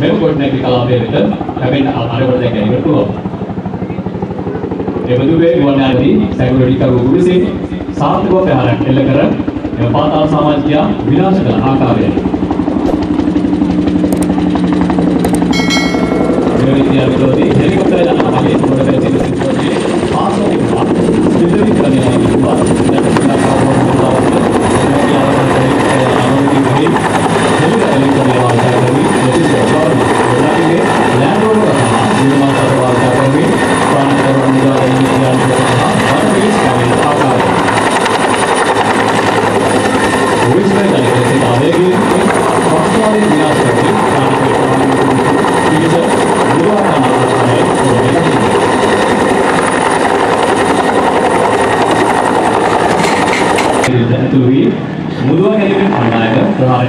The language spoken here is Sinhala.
මෙම ගොඩනැගිලි කලාපය වෙත ලැබෙන අරමුණ දැක ගැනීමට පුළුවන්. එබඳු වේ ගුවන් යානදී සැකවලට කරු උරුසේ සාර්ථකව ප්‍රහාරයක් එල්ල කර එම පාතාල සමාජිකයා විනාශ කළ ආකාරයයි. මේ විද්‍යාල විරෝධී හෙලිකොප්ටරය යන පහේ ගොඩ to be Mudua Element Mandala